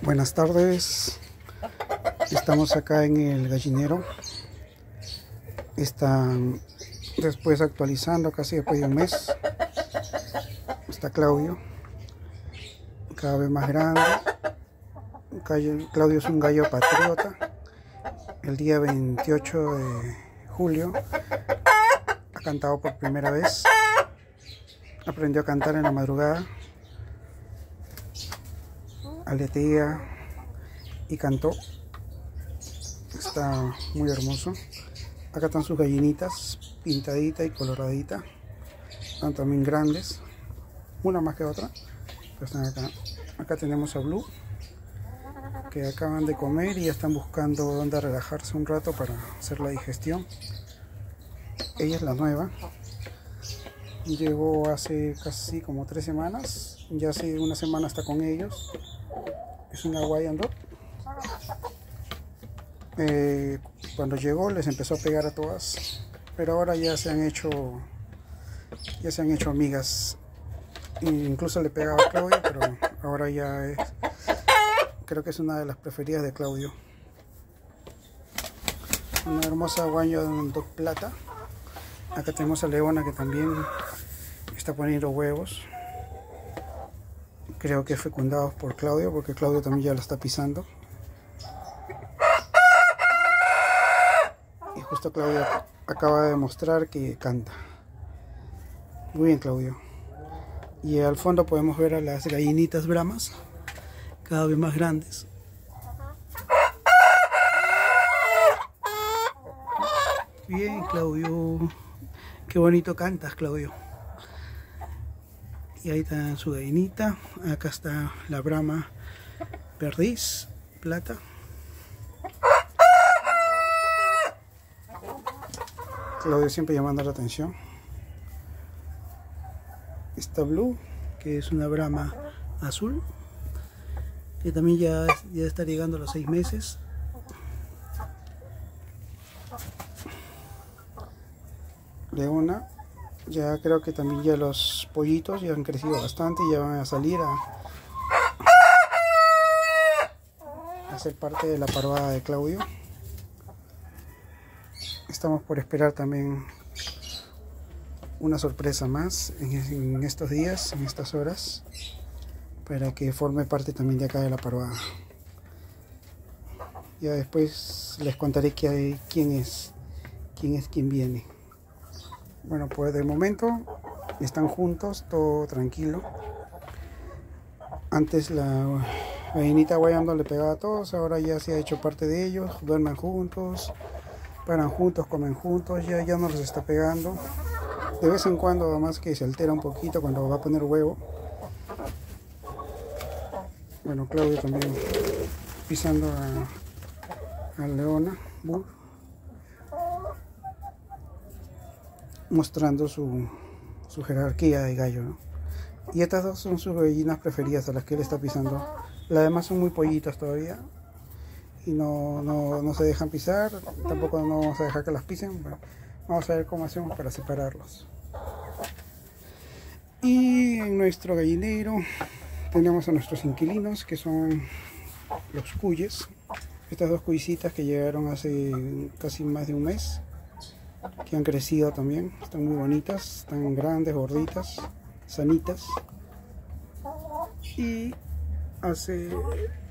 Buenas tardes, estamos acá en el gallinero. Están después actualizando casi después de un mes. Está Claudio, cada vez más grande. Claudio es un gallo patriota. El día 28 de julio ha cantado por primera vez. Aprendió a cantar en la madrugada aletea y cantó. Está muy hermoso. Acá están sus gallinitas, pintadita y coloradita. Están también grandes, una más que otra. están acá. Acá tenemos a Blue, que acaban de comer y ya están buscando dónde relajarse un rato para hacer la digestión. Ella es la nueva. Llegó hace casi como tres semanas. Ya hace una semana está con ellos es una Hawaiian eh, cuando llegó les empezó a pegar a todas, pero ahora ya se han hecho ya se han hecho amigas. Incluso le pegaba a Claudio, pero ahora ya es creo que es una de las preferidas de Claudio. Una hermosa Hawaiian Dog plata. Acá tenemos a Leona que también está poniendo huevos creo que fecundados por Claudio, porque Claudio también ya lo está pisando. Y justo Claudio acaba de demostrar que canta. Muy bien, Claudio. Y al fondo podemos ver a las gallinitas bramas, cada vez más grandes. Bien, Claudio. Qué bonito cantas, Claudio y ahí está su gallinita. Acá está la brama perdiz plata. Claudio siempre llamando la atención. Esta blue que es una brama azul que también ya, ya está llegando a los seis meses. Leona ya creo que también ya los pollitos ya han crecido bastante y ya van a salir a, a ser parte de la parvada de Claudio. Estamos por esperar también una sorpresa más en, estos días, en estas horas, para que forme parte también de acá de la parvada. Ya después les contaré quién es, quién es quien viene. Bueno, pues de momento están juntos, todo tranquilo. Antes la gallinita guayando le pegaba a todos, ahora ya se ha hecho parte de ellos, duermen juntos, paran juntos, comen juntos, ya, ya no los está pegando. De vez en cuando además que se altera un poquito cuando va a poner huevo. Bueno, Claudio también pisando a, a Leona, mostrando su, jerarquía de gallo. Y estas dos son sus gallinas preferidas a las que él está pisando. Las demás son muy pollitas todavía y no, no, se dejan pisar, tampoco no vamos a dejar que las pisen. vamos a ver cómo hacemos para separarlos. Y en nuestro gallinero tenemos a nuestros inquilinos que son los cuyes. Estas dos cuyicitas que llegaron hace casi más de un mes que han crecido también, están muy bonitas, están grandes, gorditas, sanitas. Y hace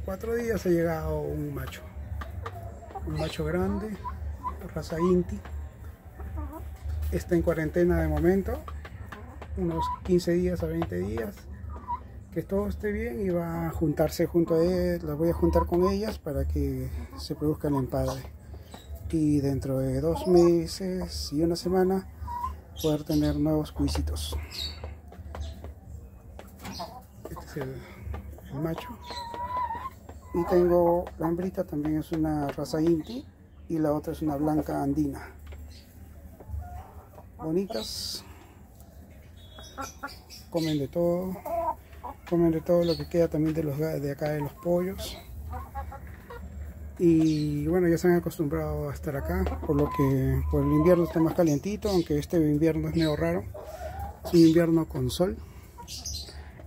cuatro días ha llegado un macho, un macho grande, raza Inti. Está en cuarentena de momento, unos 15 días a 20 días. Que todo esté bien y va a juntarse junto a él, las voy a juntar con ellas para que se produzcan en padre y dentro de dos meses y una semana poder tener nuevos cuisitos. Este es el, macho. Y tengo la hembrita, también es una raza Inti y la otra es una blanca andina. Bonitas. Comen de todo. Comen de todo lo que queda también de los de acá de los pollos y bueno ya se han acostumbrado a estar acá por lo que por el invierno está más calientito aunque este invierno es medio raro. Es un invierno con sol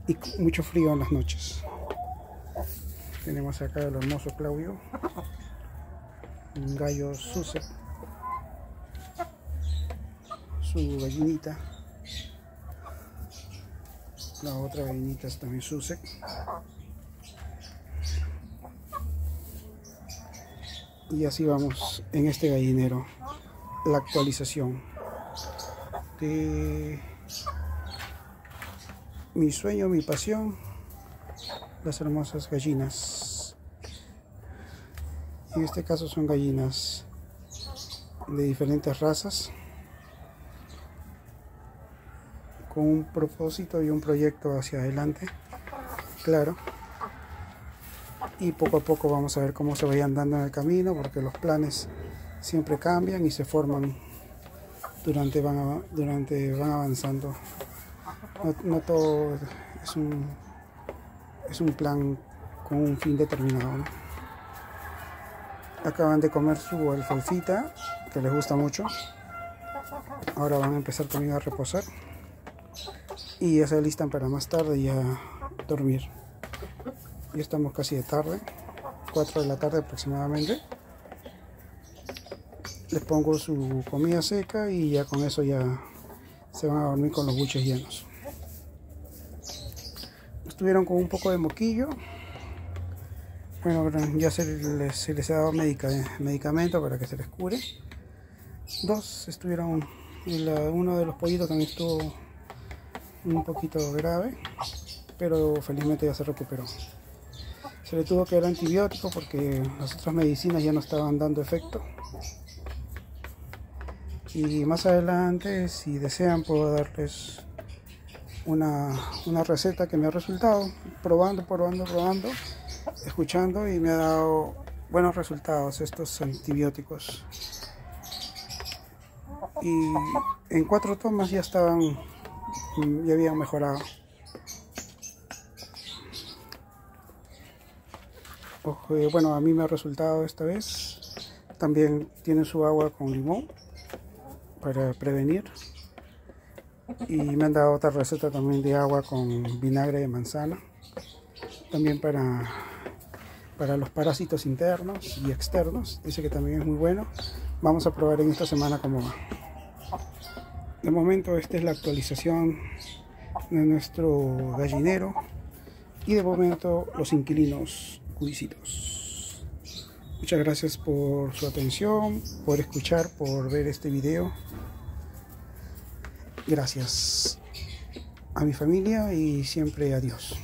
y mucho frío en las noches. Tenemos acá el hermoso Claudio un gallo Sussex su gallinita. La otra gallinita es también Sussex y así vamos en este gallinero la actualización de mi sueño, mi pasión las hermosas gallinas. En este caso son gallinas de diferentes razas con un propósito y un proyecto hacia adelante claro y poco a poco vamos a ver cómo se vayan dando en el camino porque los planes siempre cambian y se forman durante van, durante van avanzando. No, todo es un es un plan con un fin determinado acaban de comer su alfalfita que les gusta mucho. Ahora van a empezar también a reposar. Y ya se alistan para más tarde y a dormir ya estamos casi de tarde 4 de la tarde aproximadamente. Les pongo su comida seca y ya con eso ya se van a dormir con los buches llenos. Estuvieron con un poco de moquillo. Bueno ya se les, ha dado medicamento para que se les cure. Dos estuvieron uno de los pollitos también estuvo un poquito grave pero felizmente ya se recuperó se le tuvo que dar antibiótico porque las otras medicinas ya no estaban dando efecto. Y más adelante, si desean, puedo darles una, una receta que me ha resultado, probando, probando, probando, escuchando y me ha dado buenos resultados estos antibióticos. Y en cuatro tomas ya estaban, ya habían mejorado. Bueno, a mí me ha resultado esta vez. También tiene su agua con limón para prevenir. Y me han dado otra receta también de agua con vinagre de manzana. También para, para los parásitos internos y externos. Dice que también es muy bueno. Vamos a probar en esta semana cómo va. De momento esta es la actualización de nuestro gallinero. Y de momento los inquilinos Muchas gracias por su atención, por escuchar, por ver este video. Gracias a mi familia y siempre adiós.